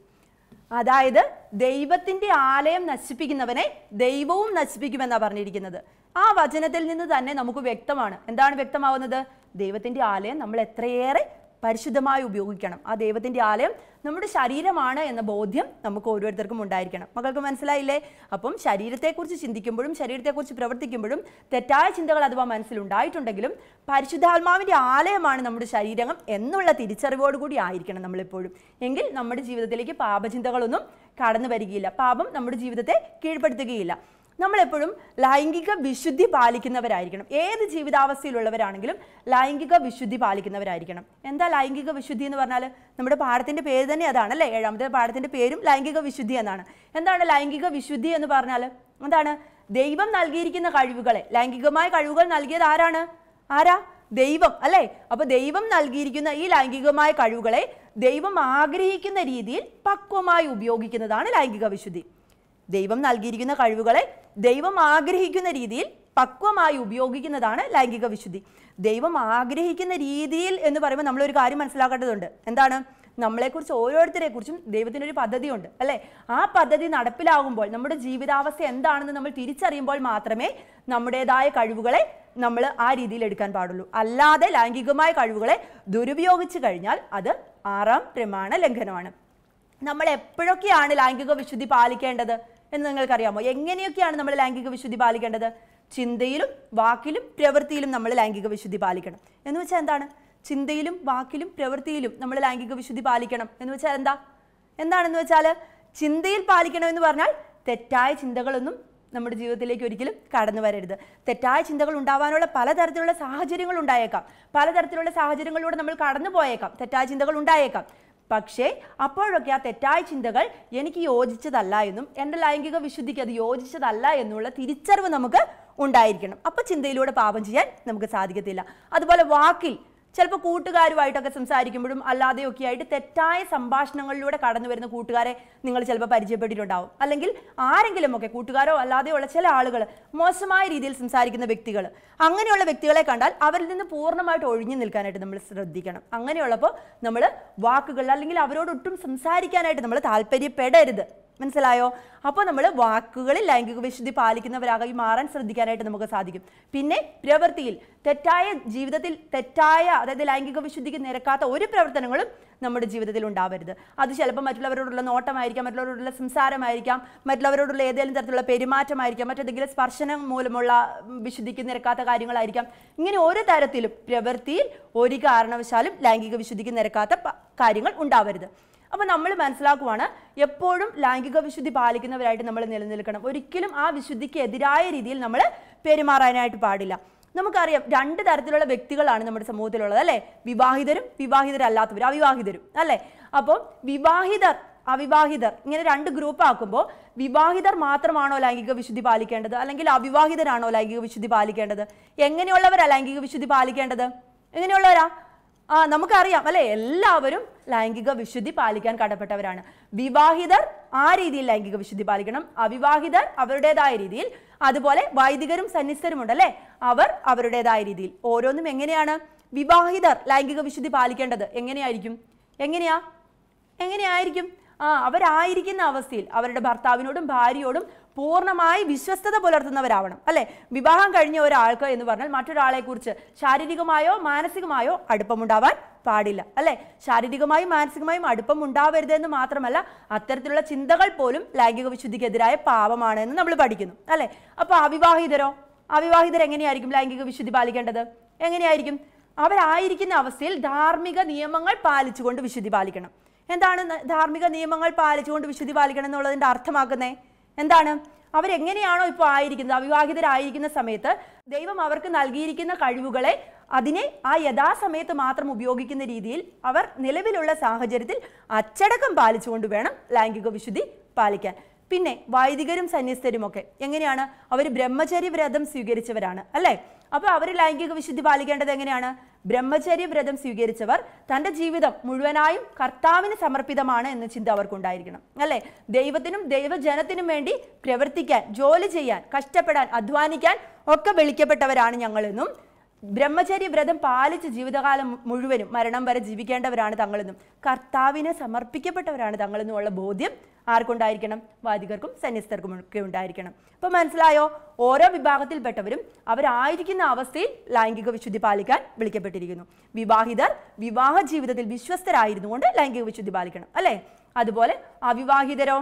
അതായത് ദൈവത്തിന്റെ ആലയം നശിപ്പിക്കുന്നവനെ ദൈവവും നശിപ്പിക്കുമെന്നാണ് പറഞ്ഞിരിക്കുന്നത്. ആ വചനത്തിൽ നിന്ന് തന്നെ നമുക്ക് വ്യക്തമാണ്. എന്താണ് വ്യക്തമാവുന്നത്? ദൈവത്തിന്റെ ആലയം നമ്മൾ എത്രയേറെ പരിശുദ്ധമായി ഉപയോഗിക്കണം. ആ ദൈവത്തിന്റെ ആലയം നമ്മുടെ ശരീരമാണ് എന്ന ബോധ്യം നമുക്ക് ഓരോരുത്തർക്കും ഉണ്ടായിരിക്കണം. മകൾക്ക് മനസ്സിലായില്ലേ? അപ്പം ശരീരത്തെക്കുറിച്ച് ചിന്തിക്കുമ്പോഴും ശരീരത്തെക്കുറിച്ച് പ്രവർത്തിക്കുമ്പോഴും തെറ്റായ ചിന്തകൾ അഥവാ മനസ്സിലുണ്ടായിട്ടുണ്ടെങ്കിലും പരിശുദ്ധാത്മാവിന്റെ ആലയമാണ് നമ്മുടെ ശരീരം എന്നുള്ള തിരിച്ചറിവോടുകൂടി ആയിരിക്കണം നമ്മളെപ്പോഴും. എങ്കിൽ നമ്മുടെ ജീവിതത്തിലേക്ക് പാപചിന്തകളൊന്നും കടന്നു വരികയില്ല. പാപം നമ്മുടെ ജീവിതത്തെ കീഴ്പ്പെടുത്തുകയില്ല. നമ്മളെപ്പോഴും ലൈംഗിക വിശുദ്ധി പാലിക്കുന്നവരായിരിക്കണം. ഏത് ജീവിതാവസ്ഥയിലുള്ളവരാണെങ്കിലും ലൈംഗിക വിശുദ്ധി പാലിക്കുന്നവരായിരിക്കണം. എന്താ ലൈംഗിക വിശുദ്ധി എന്ന് പറഞ്ഞാൽ നമ്മുടെ പാഠത്തിന്റെ പേര് തന്നെ അതാണ് അല്ലേ ഏഴാമത്തെ പാഠത്തിന്റെ പേരും ലൈംഗിക വിശുദ്ധി എന്നാണ്. എന്താണ് ലൈംഗിക വിശുദ്ധി എന്ന് പറഞ്ഞാൽ എന്താണ്? ദൈവം നൽകിയിരിക്കുന്ന കഴിവുകളെ. ലൈംഗികമായ കഴിവുകൾ നൽകിയത് ആരാണ്? ആരാ? ദൈവം അല്ലേ? അപ്പോൾ ദൈവം നൽകിയിരിക്കുന്ന ഈ ലൈംഗികമായ കഴിവുകളെ ദൈവം ആഗ്രഹിക്കുന്ന രീതിയിൽ പക്വമായി ഉപയോഗിക്കുന്നതാണ് ലൈംഗിക വിശുദ്ധി. ദൈവം നൽകിയിരിക്കുന്ന കഴിവുകളെ ദൈവം ആഗ്രഹിക്കുന്ന രീതിയിൽ പക്വമായി ഉപയോഗിക്കുന്നതാണ് ലൈംഗിക വിശുദ്ധി. ദൈവം ആഗ്രഹിക്കുന്ന രീതിയിൽ എന്ന് പറയുമ്പോൾ നമ്മളൊരു കാര്യം മനസ്സിലാക്കേണ്ടതുണ്ട്. എന്താണ്? നമ്മളെക്കുറിച്ച് ഓരോരുത്തരെ കുറിച്ചും ദൈവത്തിനൊരു പദ്ധതിയുണ്ട് അല്ലേ? ആ പദ്ധതി നടപ്പിലാകുമ്പോൾ നമ്മുടെ ജീവിതാവസ്ഥ എന്താണെന്ന് നമ്മൾ തിരിച്ചറിയുമ്പോൾ മാത്രമേ നമ്മുടേതായ കഴിവുകളെ നമ്മൾ ആ രീതിയിൽ എടുക്കാൻ പാടുള്ളൂ. അല്ലാതെ ലൈംഗികമായ കഴിവുകളെ ദുരുപയോഗിച്ച് കഴിഞ്ഞാൽ അത് ആറാം പ്രമാണ ലംഘനമാണ് നമ്മൾ എപ്പോഴൊക്കെയാണ് ലൈംഗിക വിശുദ്ധി പാലിക്കേണ്ടത്? എന്ന് നിങ്ങൾക്കറിയാമോ? എങ്ങനെയൊക്കെയാണ് നമ്മൾ ലൈംഗിക വിശുദ്ധി പാലിക്കേണ്ടത്? ചിന്തയിലും വാക്കിലും പ്രവൃത്തിയിലും നമ്മൾ ലൈംഗിക വിശുദ്ധി പാലിക്കണം. എന്ന് വെച്ചാൽ എന്താണ്? ചിന്തയിലും വാക്കിലും പ്രവൃത്തിയിലും നമ്മൾ ലൈംഗിക വിശുദ്ധി പാലിക്കണം. എന്ന് വെച്ചാൽ എന്താ? എന്താണെന്ന് വെച്ചാൽ ചിന്തയിൽ പാലിക്കണം എന്ന് പറഞ്ഞാൽ തെറ്റായ ചിന്തകളൊന്നും നമ്മുടെ ജീവിതത്തിലേക്ക് ഒരിക്കലും കടന്നു വരരുത്. തെറ്റായ ചിന്തകൾ ഉണ്ടാവാനുള്ള പലതരത്തിലുള്ള സാഹചര്യങ്ങൾ ഉണ്ടായേക്കാം. പലതരത്തിലുള്ള സാഹചര്യങ്ങളിലൂടെ നമ്മൾ കടന്നു പോയേക്കാം. തെറ്റായ ചിന്തകൾ ഉണ്ടായേക്കാം. പക്ഷേ അപ്പോഴൊക്കെ ആ തെറ്റായ ചിന്തകൾ എനിക്ക് യോജിച്ചതല്ല എന്നും എന്റെ ലൈംഗിക വിശുദ്ധിക്ക് അത് യോജിച്ചതല്ല എന്നുള്ള തിരിച്ചറിവ് നമുക്ക് ഉണ്ടായിരിക്കണം. അപ്പോൾ ചിന്തയിലൂടെ പാപം ചെയ്യാൻ നമുക്ക് സാധിക്കത്തില്ല. അതുപോലെ വാക്കിൽ ചിലപ്പോൾ കൂട്ടുകാരുമായിട്ടൊക്കെ സംസാരിക്കുമ്പോഴും അല്ലാതെയൊക്കെ ആയിട്ട് തെറ്റായ സംഭാഷണങ്ങളിലൂടെ കടന്നു വരുന്ന കൂട്ടുകാരെ നിങ്ങൾ ചിലപ്പോൾ പരിചയപ്പെട്ടിട്ടുണ്ടാവും. അല്ലെങ്കിൽ ആരെങ്കിലും ഒക്കെ കൂട്ടുകാരോ അല്ലാതെയുള്ള ചില ആളുകൾ മോശമായ രീതിയിൽ സംസാരിക്കുന്ന വ്യക്തികൾ അങ്ങനെയുള്ള വ്യക്തികളെ കണ്ടാൽ അവരിൽ നിന്ന് പൂർണമായിട്ട് ഒഴിഞ്ഞു നിൽക്കാനായിട്ട് നമ്മൾ ശ്രദ്ധിക്കണം. അങ്ങനെയുള്ളപ്പോൾ നമ്മൾ വാക്കുകൾ അല്ലെങ്കിൽ അവരോടൊട്ടും സംസാരിക്കാനായിട്ട് നമ്മൾ താല്പര്യപ്പെടരുത്. മനസ്സിലായോ? അപ്പോൾ നമ്മൾ വാക്കുകളിൽ ലൈംഗിക വിശുദ്ധി പാലിക്കുന്നവരാകി മാറാൻ ശ്രദ്ധിക്കാനായിട്ട് നമുക്ക് സാധിക്കും. പിന്നെ പ്രവൃത്തിയിൽ തെറ്റായ ജീവിതത്തിൽ തെറ്റായ അതായത് ലൈംഗിക വിശുദ്ധിക്ക് നിരക്കാത്ത ഒരു പ്രവർത്തനങ്ങളും നമ്മുടെ ജീവിതത്തിൽ ഉണ്ടാവരുത്. അത് ചിലപ്പോൾ മറ്റുള്ളവരോടുള്ള നോട്ടമായിരിക്കാം മറ്റുള്ളവരോടുള്ള സംസാരമായിരിക്കാം മറ്റുള്ളവരോടുള്ള ഏതെങ്കിലും തരത്തിലുള്ള പെരുമാറ്റമായിരിക്കാം മറ്റേതെങ്കിലും സ്പർശനം മൂലമുള്ള വിശുദ്ധിക്ക് നിരക്കാത്ത കാര്യങ്ങളായിരിക്കാം. ഇങ്ങനെ ഒരു തരത്തിലും പ്രവൃത്തിയിൽ ഒരു കാരണവശാലും ലൈംഗിക വിശുദ്ധിക്ക് നിരക്കാത്ത കാര്യങ്ങൾ ഉണ്ടാവരുത്. അപ്പോൾ നമ്മൾ മനസ്സിലാക്കുവാണ് എപ്പോഴും ലൈംഗിക വിശുദ്ധി പാലിക്കുന്നവരായിട്ട് നമ്മൾ നിലനിൽക്കണം. ഒരിക്കലും ആ വിശുദ്ധിക്ക് എതിരായ രീതിയിൽ നമ്മൾ പെരുമാറാനായിട്ട് പാടില്ല. നമുക്കറിയാം രണ്ട് തരത്തിലുള്ള വ്യക്തികളാണ് നമ്മുടെ സമൂഹത്തിലുള്ളത് അല്ലേ? വിവാഹിതരും വിവാഹിതരല്ലാത്തവരും അവിവാഹിതരും അല്ലേ? അപ്പോൾ വിവാഹിതർ അവിവാഹിതർ ഇങ്ങനെ രണ്ട് ഗ്രൂപ്പ് ആക്കുമ്പോൾ വിവാഹിതർ മാത്രമാണോ ലൈംഗിക വിശുദ്ധി പാലിക്കേണ്ടത്? അല്ലെങ്കിൽ അവിവാഹിതരാണോ ലൈംഗിക വിശുദ്ധി പാലിക്കേണ്ടത്? എങ്ങനെയുള്ളവരാ ലൈംഗിക വിശുദ്ധി പാലിക്കേണ്ടത്? എങ്ങനെയുള്ളവരാ? ആ നമുക്കറിയാം അല്ലെ? എല്ലാവരും ലൈംഗിക വിശുദ്ധി പാലിക്കാൻ കടപ്പെട്ടവരാണ്. വിവാഹിതർ ആ രീതിയിൽ ലൈംഗിക വിശുദ്ധി പാലിക്കണം. അവിവാഹിതർ അവരുടേതായ രീതിയിൽ അതുപോലെ വൈദികരും സന്നിസ്ഥരുമുണ്ട് അല്ലെ അവർ അവരുടേതായ രീതിയിൽ. ഓരോന്നും എങ്ങനെയാണ്? വിവാഹിതർ ലൈംഗിക വിശുദ്ധി പാലിക്കേണ്ടത് എങ്ങനെയായിരിക്കും? എങ്ങനെയാ? എങ്ങനെയായിരിക്കും? ആ അവരായിരിക്കുന്ന അവസ്ഥയിൽ അവരുടെ ഭർത്താവിനോടും ഭാര്യയോടും പൂർണമായി വിശ്വസ്തത പുലർത്തുന്നവരാവണം അല്ലെ? വിവാഹം കഴിഞ്ഞ ഒരാൾക്ക് എന്ന് പറഞ്ഞാൽ മറ്റൊരാളെ കുറിച്ച് ശാരീരികമായോ മാനസികമായോ അടുപ്പമുണ്ടാവാൻ പാടില്ല അല്ലെ? ശാരീരികമായും മാനസികമായും അടുപ്പം ഉണ്ടാവരുത് എന്ന് മാത്രമല്ല അത്തരത്തിലുള്ള ചിന്തകൾ പോലും ലൈംഗിക വിശുദ്ധിക്കെതിരായ പാപമാണ് എന്ന് നമ്മൾ പഠിക്കുന്നു അല്ലെ? അപ്പൊ അവിവാഹിതരോ? അവിവാഹിതർ എങ്ങനെയായിരിക്കും ലൈംഗിക വിശുദ്ധി പാലിക്കേണ്ടത്? എങ്ങനെയായിരിക്കും? അവരായിരിക്കുന്ന അവസ്ഥയിൽ ധാർമ്മിക നിയമങ്ങൾ പാലിച്ചുകൊണ്ട് വിശുദ്ധി പാലിക്കണം. എന്താണ് ധാർമ്മിക നിയമങ്ങൾ പാലിച്ചുകൊണ്ട് വിശുദ്ധി പാലിക്കണം എന്നുള്ളതിന്റെ അർത്ഥമാക്കുന്നേ? എന്താണ്? അവരെങ്ങനെയാണോ ഇപ്പോൾ ആയിരിക്കുന്നത്? അവിവാഹിതരായിരിക്കുന്ന സമയത്ത് ദൈവം അവർക്ക് നൽകിയിരിക്കുന്ന കഴിവുകളെ അതിനെ ആ യഥാസമയത്ത് മാത്രം ഉപയോഗിക്കുന്ന രീതിയിൽ അവർ നിലവിലുള്ള സാഹചര്യത്തിൽ അച്ചടക്കം പാലിച്ചുകൊണ്ട് വേണം ലൈംഗിക വിശുദ്ധി പാലിക്കാൻ. പിന്നെ വൈദികരും സന്യസ്തരും ഒക്കെ എങ്ങനെയാണ്? അവർ ബ്രഹ്മചര്യ വ്രതം സ്വീകരിച്ചവരാണ് അല്ലേ? അപ്പോൾ അവർ ലൈംഗിക വിശുദ്ധി പാലിക്കേണ്ടത് എങ്ങനെയാണ്? ബ്രഹ്മചര്യ വ്രതം സ്വീകരിച്ചവർ തന്റെ ജീവിതം മുഴുവനായും കർത്താവിന് സമർപ്പിതമാണ് എന്ന ചിന്ത അവർക്കുണ്ടായിരിക്കണം. അല്ലേ? ദൈവത്തിനും ദൈവജനത്തിനും വേണ്ടി പ്രവർത്തിക്കാൻ ജോലി ചെയ്യാൻ കഷ്ടപ്പെടാൻ അധ്വാനിക്കാൻ ഒക്കെ വിളിക്കപ്പെട്ടവരാണ് ഞങ്ങളെന്നും ബ്രഹ്മചര്യ വ്രതം പാലിച്ച് ജീവിതകാലം മുഴുവനും മരണം വരെ ജീവിക്കേണ്ടവരാണ് തങ്ങളെന്നും കർത്താവിന് സമർപ്പിക്കപ്പെട്ടവരാണ് തങ്ങളെന്നുമുള്ള ബോധ്യം ആർക്കുണ്ടായിരിക്കണം? വാദികർക്കും സന്യസ്തർക്കും ഒക്കെ ഉണ്ടായിരിക്കണം. ഇപ്പൊ മനസ്സിലായോ? ഓരോ വിഭാഗത്തിൽപ്പെട്ടവരും അവരായിരിക്കുന്ന അവസ്ഥയിൽ ലൈംഗിക വിശുദ്ധി പാലിക്കാൻ വിളിക്കപ്പെട്ടിരിക്കുന്നു. വിവാഹിതർ വിവാഹ ജീവിതത്തിൽ വിശ്വസ്തരായിരുന്നുകൊണ്ട് ലൈംഗിക വിശുദ്ധി പാലിക്കണം അല്ലേ? അതുപോലെ അവിവാഹിതരോ?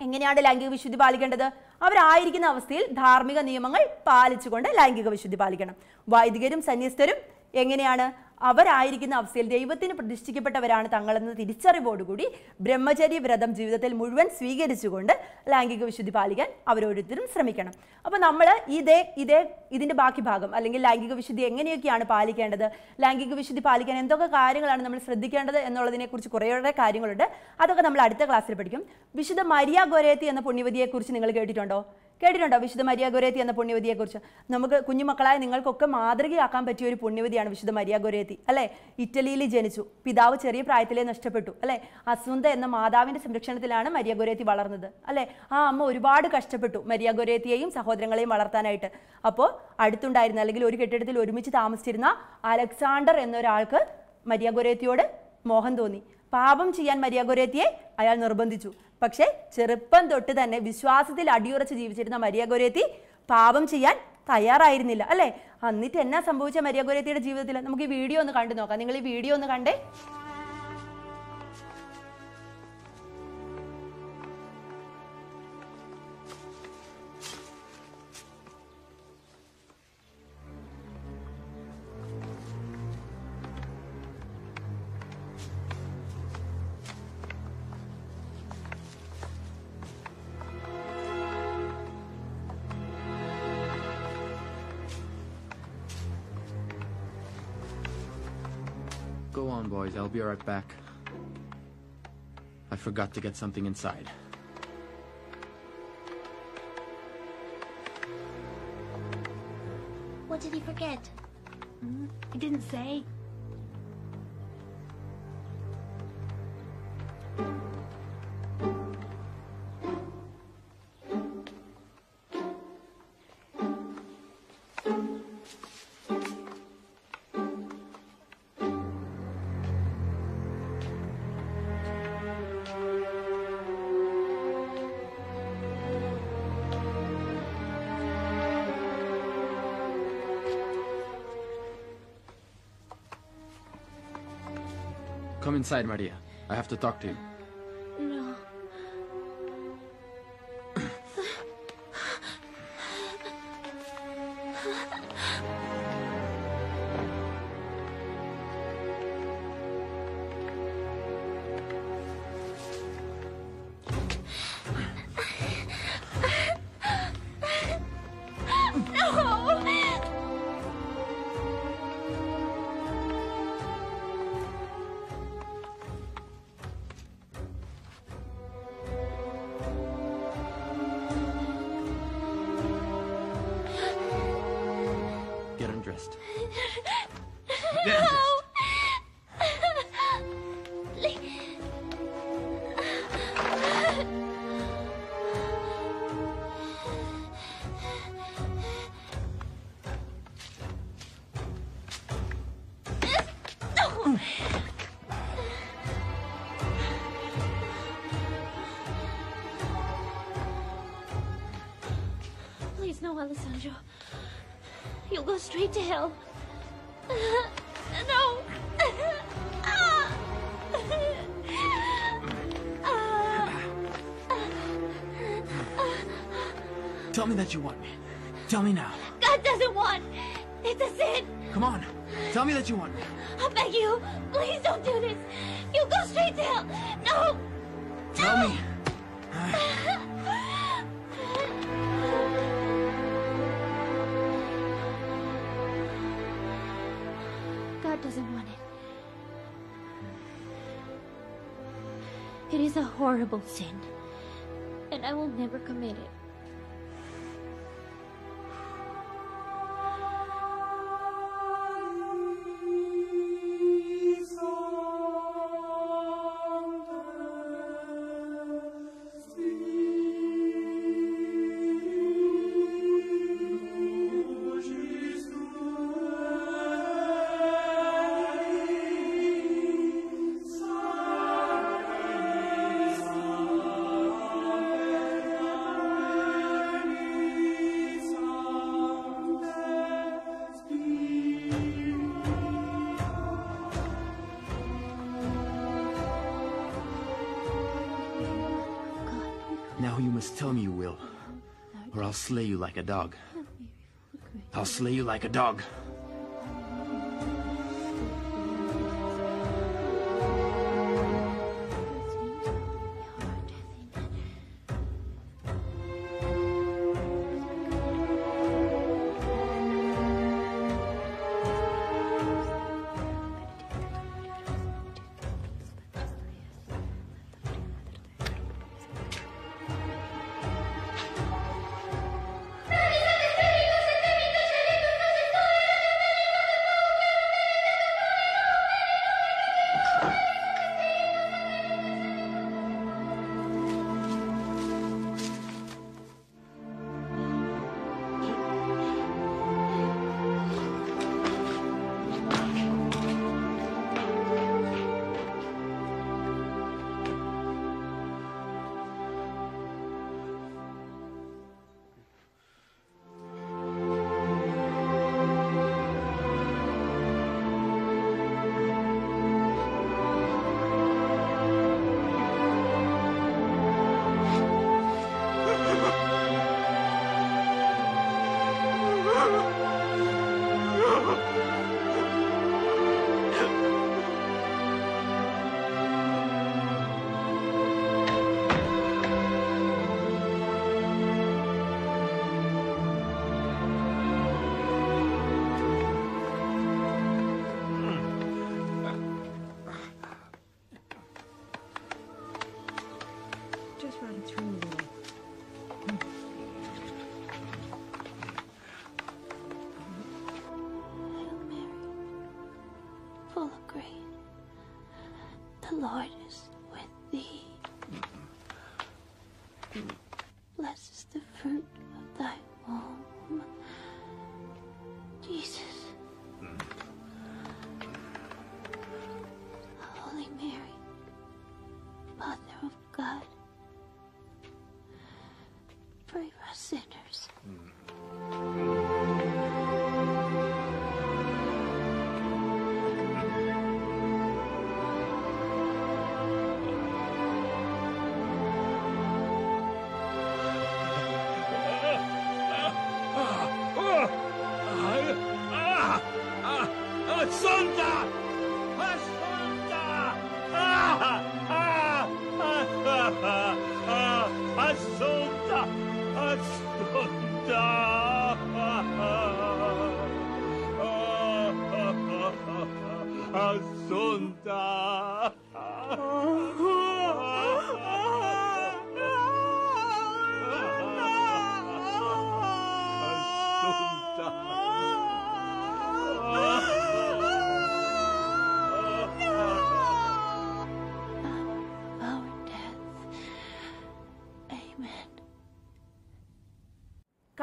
എങ്ങനെയാണ് ലൈംഗിക വിശുദ്ധി പാലിക്കേണ്ടത്? അവരായിരിക്കുന്ന അവസ്ഥയിൽ ധാർമ്മിക നിയമങ്ങൾ പാലിച്ചുകൊണ്ട് ലൈംഗിക വിശുദ്ധി പാലിക്കണം. വൈദികരും സന്യസ്തരും എങ്ങനെയാണ് അവരായിരിക്കുന്ന അവസ്ഥയിൽ ദൈവത്തിന് പ്രതിഷ്ഠിക്കപ്പെട്ടവരാണ് തങ്ങളെന്ന തിരിച്ചറിവോടുകൂടി ബ്രഹ്മചര്യ വ്രതം ജീവിതത്തിൽ മുഴുവൻ സ്വീകരിച്ചുകൊണ്ട് ലൈംഗിക വിശുദ്ധി പാലിക്കാൻ അവരോരുത്തരും ശ്രമിക്കണം. അപ്പോൾ നമ്മൾ ഇതേ ഇതേ ഇതിന്റെ ബാക്കി ഭാഗം അല്ലെങ്കിൽ ലൈംഗിക വിശുദ്ധി എങ്ങനെയൊക്കെയാണ് പാലിക്കേണ്ടത് ലൈംഗിക വിശുദ്ധി പാലിക്കാൻ എന്തൊക്കെ കാര്യങ്ങളാണ് നമ്മൾ ശ്രദ്ധിക്കേണ്ടത് എന്നുള്ളതിനെക്കുറിച്ച് കുറേയേറെ കാര്യങ്ങളുണ്ട്. അതൊക്കെ നമ്മൾ അടുത്ത ക്ലാസ്സിൽ പഠിക്കും. വിശുദ്ധ മരിയ ഗൊരേത്തി എന്ന പുണ്യവതിയെക്കുറിച്ച് നിങ്ങൾ കേട്ടിട്ടുണ്ടോ? കേട്ടിട്ടുണ്ടോ? വിശുദ്ധ മരിയ ഗൊരേത്തി എന്ന പുണ്യവതിയെക്കുറിച്ച്. നമുക്ക് കുഞ്ഞുമക്കളായ നിങ്ങൾക്കൊക്കെ മാതൃകയാക്കാൻ പറ്റിയ ഒരു പുണ്യവതിയാണ് വിശുദ്ധ മരിയ അല്ലെ അല്ലേ? ഇറ്റലിയിൽ ജനിച്ചു. പിതാവ് ചെറിയ പ്രായത്തിലേ നഷ്ടപ്പെട്ടു. അല്ലേ? അസ്വന്ത എന്ന മാതാവിന്റെ സംരക്ഷണത്തിലാണ് മരിയ ഗൊരേത്തി വളർന്നത്. അല്ലേ? ആ അമ്മ ഒരുപാട് കഷ്ടപ്പെട്ടു മരിയ ഗൊരേത്തിയെയും സഹോദരങ്ങളെയും വളർത്താനായിട്ട്. അപ്പോൾ അടുത്തുണ്ടായിരുന്ന അല്ലെങ്കിൽ ഒരു കെട്ടിടത്തിൽ ഒരുമിച്ച് താമസിച്ചിരുന്ന അലക്സാണ്ടർ എന്നൊരാൾക്ക് മരിയ ഗൊരേത്തിയോട് മോഹം തോന്നി. പാപം ചെയ്യാൻ മരിയ ഗൊരേത്തിയെ അയാൾ നിർബന്ധിച്ചു. പക്ഷേ ചെറുപ്പം തൊട്ട് തന്നെ വിശ്വാസത്തിൽ അടിയുറച്ച് ജീവിച്ചിരുന്ന മരിയ ഗൊരേത്തി പാപം ചെയ്യാൻ തയ്യാറായിരുന്നില്ല അല്ലേ? എന്നിട്ട് എന്നാ സംഭവിച്ച മരിയ ഗൊരേത്തിയുടെ ജീവിതത്തിൽ നമുക്ക് ഈ വീഡിയോ ഒന്ന് കണ്ടു നോക്കാം. നിങ്ങൾ ഈ വീഡിയോ ഒന്ന് കണ്ടേ? Go. I'll be right back. I forgot to get something inside. What did he forget? Hmm? He didn't say. Come inside, Maria. I have to talk to you. Straight to hell. *laughs* No! Tell me that you want me. Tell me now. God doesn't want! It's a sin! Come on. Tell me that you want me. I beg you, please don't do this. You'll go straight to hell. No. Tell me. *laughs* a horrible sin, and I will never commit it. I'll slay you like a dog. I'll slay you like a dog. Lord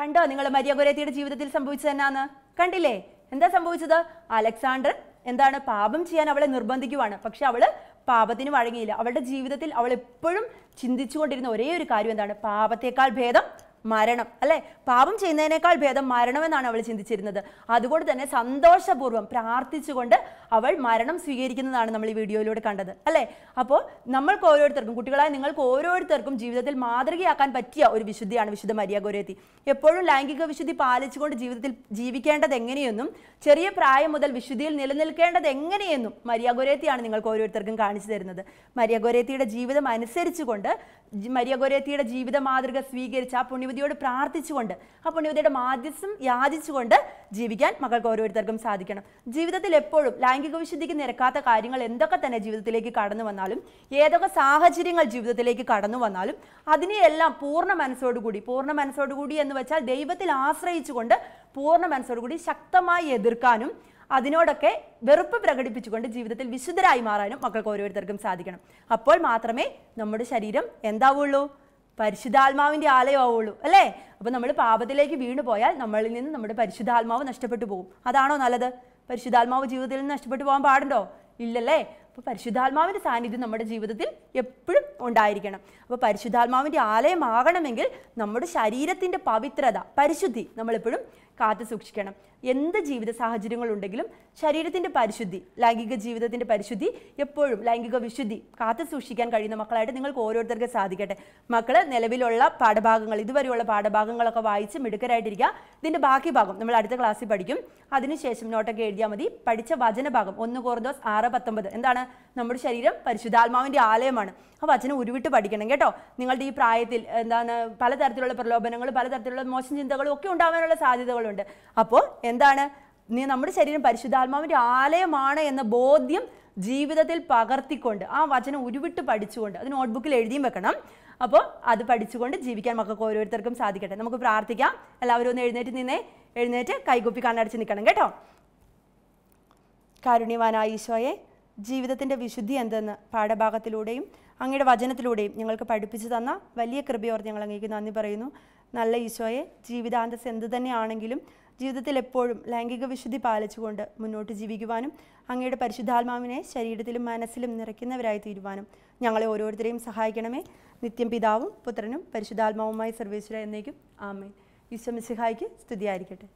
കണ്ടോ നിങ്ങൾ Maria ഗൊരേത്തിയുടെ ജീവിതത്തിൽ സംഭവിച്ചത് എന്നാന്ന് കണ്ടില്ലേ? എന്താ സംഭവിച്ചത്? Alexander എന്താണ് പാപം ചെയ്യാൻ അവളെ നിർബന്ധിക്കുവാണ്. പക്ഷെ അവൾ പാപത്തിന് വഴങ്ങിയില്ല. അവളുടെ ജീവിതത്തിൽ അവൾ എപ്പോഴും ചിന്തിച്ചുകൊണ്ടിരുന്ന ഒരേ ഒരു കാര്യം എന്താണ്? പാപത്തേക്കാൾ ഭേദം മരണം അല്ലെ? പാപം ചെയ്യുന്നതിനേക്കാൾ ഭേദം മരണമെന്നാണ് അവൾ ചിന്തിച്ചിരുന്നത്. അതുകൊണ്ട് തന്നെ സന്തോഷപൂർവം പ്രാർത്ഥിച്ചുകൊണ്ട് അവൾ മരണം സ്വീകരിക്കുന്നതാണ് നമ്മൾ ഈ വീഡിയോയിലൂടെ കണ്ടത് അല്ലേ? അപ്പോൾ നമ്മൾക്ക് ഓരോരുത്തർക്കും കുട്ടികളായ നിങ്ങൾക്ക് ഓരോരുത്തർക്കും ജീവിതത്തിൽ മാതൃകയാക്കാൻ പറ്റിയ ഒരു വിശുദ്ധിയാണ് വിശുദ്ധ മരിയ ഗോരേത്തി. എപ്പോഴും ലൈംഗിക വിശുദ്ധി പാലിച്ചുകൊണ്ട് ജീവിതത്തിൽ ജീവിക്കേണ്ടത് എങ്ങനെയെന്നും ചെറിയ പ്രായം മുതൽ വിശുദ്ധിയിൽ നിലനിൽക്കേണ്ടത് എങ്ങനെയെന്നും മരിയ ഗോരേത്തിയാണ് നിങ്ങൾക്ക് ഓരോരുത്തർക്കും കാണിച്ചു തരുന്നത്. മരിയ ഗോരേത്തിയുടെ ജീവിതം അനുസരിച്ചുകൊണ്ട് മരിയ ഗോരേത്തിയുടെ ജീവിത മാതൃക സ്വീകരിച്ച ആ പുണ്യവതിയോട് പ്രാർത്ഥിച്ചുകൊണ്ട് ആ പുണ്യവതിയുടെ മാധ്യസ്ഥം യാചിച്ചുകൊണ്ട് ജീവിക്കാൻ മക്കൾക്ക് ഓരോരുത്തർക്കും സാധിക്കണം. ജീവിതത്തിൽ എപ്പോഴും ലൈംഗിക വിശുദ്ധിക്ക് നിരക്കാത്ത കാര്യങ്ങൾ എന്തൊക്കെ തന്നെ ജീവിതത്തിലേക്ക് കടന്നു വന്നാലും ഏതൊക്കെ സാഹചര്യങ്ങൾ ജീവിതത്തിലേക്ക് കടന്നു വന്നാലും അതിനെയെല്ലാം പൂർണ മനസ്സോടുകൂടി പൂർണ മനസ്സോടുകൂടി എന്ന് വെച്ചാൽ ദൈവത്തിൽ ആശ്രയിച്ചുകൊണ്ട് പൂർണ മനസ്സോടുകൂടി ശക്തമായി എതിർക്കാനും അതിനോടൊക്കെ വെറുപ്പ് പ്രകടിപ്പിച്ചുകൊണ്ട് ജീവിതത്തിൽ വിശുദ്ധരായി മാറാനും മക്കൾക്ക് ഓരോരുത്തർക്കും സാധിക്കണം. അപ്പോൾ മാത്രമേ നമ്മുടെ ശരീരം എന്താവുള്ളൂ? പരിശുദ്ധാത്മാവിന്റെ ആലയമാവുള്ളൂ അല്ലേ? അപ്പോൾ നമ്മൾ പാപത്തിലേക്ക് വീണു പോയാൽ നമ്മളിൽ നിന്ന് നമ്മുടെ പരിശുദ്ധാത്മാവ് നഷ്ടപ്പെട്ടു പോകും. അതാണോ നല്ലത്? പരിശുദ്ധാത്മാവ് ജീവിതത്തിൽ നിന്ന് നഷ്ടപ്പെട്ടു പോകാൻ പാടുണ്ടോ? ഇല്ലല്ലേ? അപ്പോൾ പരിശുദ്ധാത്മാവിന്റെ സാന്നിധ്യം നമ്മുടെ ജീവിതത്തിൽ എപ്പോഴും ഉണ്ടായിരിക്കണം. അപ്പോൾ പരിശുദ്ധാത്മാവിന്റെ ആലയമാകണമെങ്കിൽ നമ്മുടെ ശരീരത്തിന്റെ പവിത്രത പരിശുദ്ധി നമ്മളെപ്പോഴും കാത്തു സൂക്ഷിക്കണം. എന്ത് ജീവിത സാഹചര്യങ്ങളുണ്ടെങ്കിലും ശരീരത്തിന്റെ പരിശുദ്ധി ലൈംഗിക ജീവിതത്തിന്റെ പരിശുദ്ധി എപ്പോഴും ലൈംഗിക വിശുദ്ധി കാത്തു സൂക്ഷിക്കാൻ കഴിയുന്ന മക്കളായിട്ട് നിങ്ങൾക്ക് ഓരോരുത്തർക്ക് സാധിക്കട്ടെ. മക്കൾ നിലവിലുള്ള പാഠഭാഗങ്ങൾ ഇതുവരെയുള്ള പാഠഭാഗങ്ങളൊക്കെ വായിച്ച് മിടുക്കരായിട്ടിരിക്കുക. ഇതിന്റെ ബാക്കി ഭാഗം നമ്മൾ അടുത്ത ക്ലാസ്സിൽ പഠിക്കും. അതിനുശേഷം നോട്ടൊക്കെ എഴുതിയാൽ മതി. പഠിച്ച വചനഭാഗം ഒന്ന് കോർദോസ് ആറ് പത്തൊമ്പത്. എന്താണ്? നമ്മുടെ ശരീരം പരിശുദ്ധാത്മാവിന്റെ ആലയമാണ്. ആ വചനം ഉരുവിട്ട് പഠിക്കണം കേട്ടോ. നിങ്ങളുടെ ഈ പ്രായത്തിൽ എന്താണ് പലതരത്തിലുള്ള പ്രലോഭനങ്ങൾ പലതരത്തിലുള്ള മോശം ചിന്തകളും ഒക്കെ ഉണ്ടാവാനുള്ള സാധ്യതകളുണ്ട്. അപ്പോൾ എന്താണ്? നീ നമ്മുടെ ശരീരം പരിശുദ്ധാത്മാവിന്റെ ആലയമാണ് എന്ന ബോധ്യം ജീവിതത്തിൽ പകർത്തിക്കൊണ്ട് ആ വചനം ഉരുവിട്ട് പഠിച്ചുകൊണ്ട് അത് നോട്ട്ബുക്കിൽ എഴുതിയും വെക്കണം. അപ്പോൾ അത് പഠിച്ചുകൊണ്ട് ജീവിക്കാൻ മക്കൾക്ക് ഓരോരുത്തർക്കും സാധിക്കട്ടെ. നമുക്ക് പ്രാർത്ഥിക്കാം. എല്ലാവരും ഒന്ന് എഴുന്നേറ്റ് നിന്നേ. എഴുന്നേറ്റ് കൈകുപ്പി കണ്ണടച്ച് നിൽക്കണം കേട്ടോ. കാരുണ്യവാനായ ഈശോയെ ജീവിതത്തിന്റെ വിശുദ്ധി എന്തെന്ന് പാഠഭാഗത്തിലൂടെയും അങ്ങയുടെ വചനത്തിലൂടെയും ഞങ്ങൾക്ക് പഠിപ്പിച്ചു തന്ന വലിയ കൃപയോർ ഞങ്ങൾ അങ്ങേക്ക് നന്ദി പറയുന്നു. നല്ല ഈശോയെ ജീവിതാന്തസ് എന്ത് തന്നെയാണെങ്കിലും ജീവിതത്തിൽ എപ്പോഴും ലൈംഗിക വിശുദ്ധി പാലിച്ചുകൊണ്ട് മുന്നോട്ട് ജീവിക്കുവാനും അങ്ങയുടെ പരിശുദ്ധാത്മാവിനെ ശരീരത്തിലും മനസ്സിലും നിറയ്ക്കുന്നവരായി തീരുവാനും ഞങ്ങളെ ഓരോരുത്തരെയും സഹായിക്കണമേ. നിത്യം പിതാവും പുത്രനും പരിശുദ്ധാത്മാവുമായി സർവേശ്വര എന്നേക്കും. ആമേ ഈശോ മിശിഹായിക്ക് സ്തുതിയായിരിക്കട്ടെ.